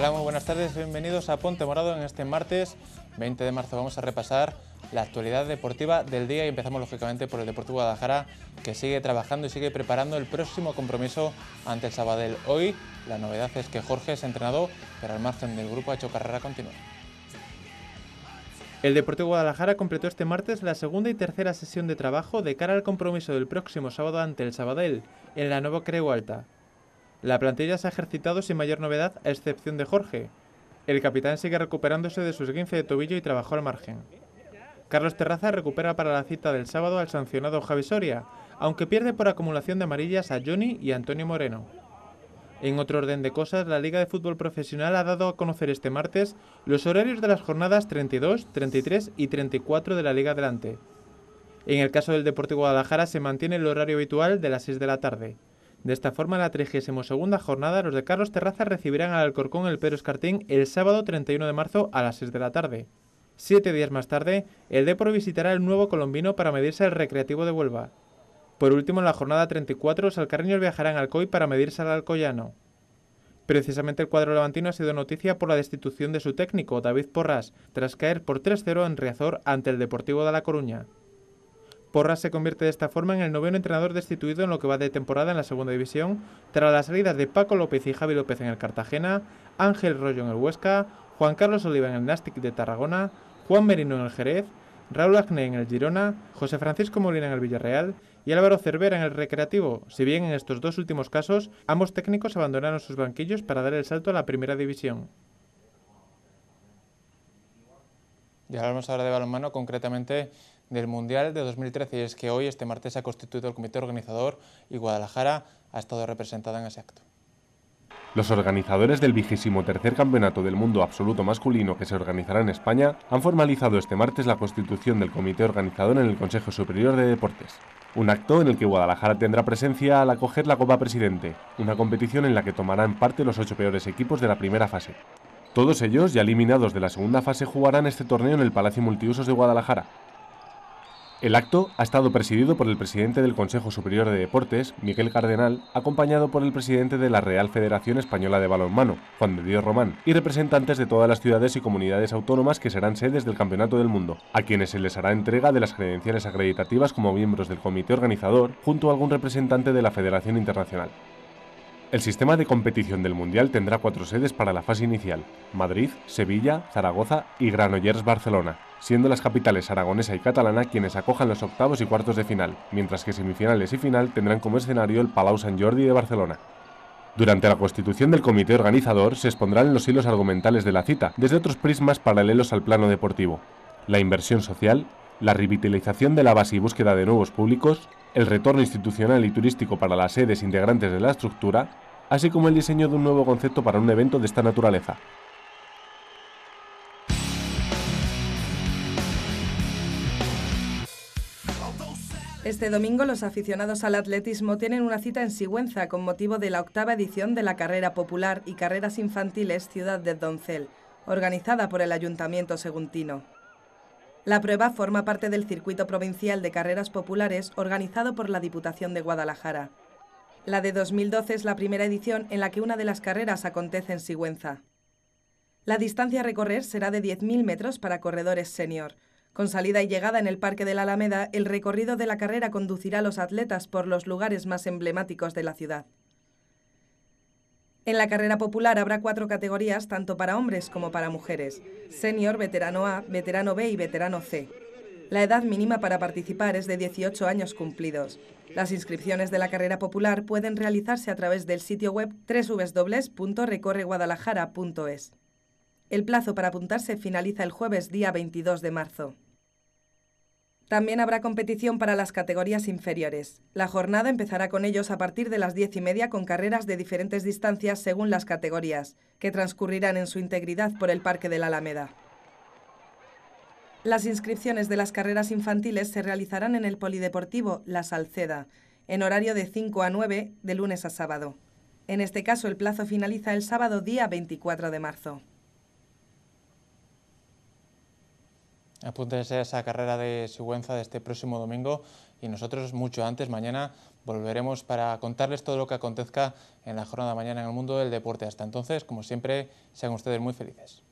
Hola, muy buenas tardes, bienvenidos a Ponte Morado en este martes 20 de marzo. Vamos a repasar la actualidad deportiva del día y empezamos lógicamente por el Deportivo Guadalajara que sigue trabajando y sigue preparando el próximo compromiso ante el Sabadell. Hoy la novedad es que Jorge es entrenado, pero al margen del grupo ha hecho carrera continua. El Deportivo Guadalajara completó este martes la segunda y tercera sesión de trabajo de cara al compromiso del próximo sábado ante el Sabadell, en la nueva Creu Alta. La plantilla se ha ejercitado sin mayor novedad a excepción de Jorge. El capitán sigue recuperándose de su esguince de tobillo y trabajó al margen. Carlos Terraza recupera para la cita del sábado al sancionado Javi Soria, aunque pierde por acumulación de amarillas a Johnny y Antonio Moreno. En otro orden de cosas, la Liga de Fútbol Profesional ha dado a conocer este martes los horarios de las jornadas 32, 33 y 34 de la Liga Adelante. En el caso del Deportivo Guadalajara se mantiene el horario habitual de las 6 de la tarde. De esta forma, en la 32 jornada, los de Carlos Terraza recibirán al Alcorcón el Pedro Escartín el sábado 31 de marzo a las 6 de la tarde. Siete días más tarde, el Depor visitará el nuevo colombino para medirse al Recreativo de Huelva. Por último, en la jornada 34, los alcarreños viajarán al COI para medirse al Alcoyano. Precisamente el cuadro levantino ha sido noticia por la destitución de su técnico, David Porras, tras caer por 3-0 en Riazor ante el Deportivo de La Coruña. Porras se convierte de esta forma en el noveno entrenador destituido en lo que va de temporada en la segunda división, tras las salidas de Paco López y Javi López en el Cartagena, Ángel Rollo en el Huesca, Juan Carlos Oliva en el Nastic de Tarragona, Juan Merino en el Jerez, Raúl Agné en el Girona, José Francisco Molina en el Villarreal y Álvaro Cervera en el Recreativo, si bien en estos dos últimos casos ambos técnicos abandonaron sus banquillos para dar el salto a la primera división. Y hablamos ahora de balonmano, concretamente del Mundial de 2013, y es que hoy, este martes, se ha constituido el comité organizador y Guadalajara ha estado representada en ese acto. Los organizadores del vigésimo tercer campeonato del mundo absoluto masculino que se organizará en España han formalizado este martes la constitución del comité organizador en el Consejo Superior de Deportes. Un acto en el que Guadalajara tendrá presencia al acoger la Copa Presidente, una competición en la que tomarán parte los ocho peores equipos de la primera fase. Todos ellos, ya eliminados de la segunda fase, jugarán este torneo en el Palacio Multiusos de Guadalajara, el acto ha estado presidido por el presidente del Consejo Superior de Deportes, Miguel Cardenal, acompañado por el presidente de la Real Federación Española de Balonmano, Juan de Dios Román, y representantes de todas las ciudades y comunidades autónomas que serán sedes del Campeonato del Mundo, a quienes se les hará entrega de las credenciales acreditativas como miembros del comité organizador, junto a algún representante de la Federación Internacional. El sistema de competición del Mundial tendrá cuatro sedes para la fase inicial, Madrid, Sevilla, Zaragoza y Granollers Barcelona, siendo las capitales aragonesa y catalana quienes acojan los octavos y cuartos de final, mientras que semifinales y final tendrán como escenario el Palau Sant Jordi de Barcelona. Durante la constitución del comité organizador se expondrán los hilos argumentales de la cita, desde otros prismas paralelos al plano deportivo. La inversión social, la revitalización de la base y búsqueda de nuevos públicos, el retorno institucional y turístico para las sedes integrantes de la estructura, así como el diseño de un nuevo concepto para un evento de esta naturaleza. Este domingo los aficionados al atletismo tienen una cita en Sigüenza con motivo de la octava edición de la Carrera Popular y Carreras Infantiles Ciudad de Doncel, organizada por el Ayuntamiento Seguntino. La prueba forma parte del circuito provincial de carreras populares organizado por la Diputación de Guadalajara. La de 2012 es la primera edición en la que una de las carreras acontece en Sigüenza. La distancia a recorrer será de 10.000 metros para corredores senior. Con salida y llegada en el Parque de la Alameda, el recorrido de la carrera conducirá a los atletas por los lugares más emblemáticos de la ciudad. En la carrera popular habrá cuatro categorías tanto para hombres como para mujeres, senior, veterano A, veterano B y veterano C. La edad mínima para participar es de 18 años cumplidos. Las inscripciones de la carrera popular pueden realizarse a través del sitio web www.recorreguadalajara.es. El plazo para apuntarse finaliza el jueves día 22 de marzo. También habrá competición para las categorías inferiores. La jornada empezará con ellos a partir de las diez y media con carreras de diferentes distancias según las categorías, que transcurrirán en su integridad por el Parque de la Alameda. Las inscripciones de las carreras infantiles se realizarán en el Polideportivo La Salceda, en horario de 5 a 9 de lunes a sábado. En este caso, el plazo finaliza el sábado día 24 de marzo. Apúntense a esa carrera de Sigüenza de este próximo domingo y nosotros mucho antes, mañana, volveremos para contarles todo lo que acontezca en la jornada de mañana en el mundo del deporte. Hasta entonces, como siempre, sean ustedes muy felices.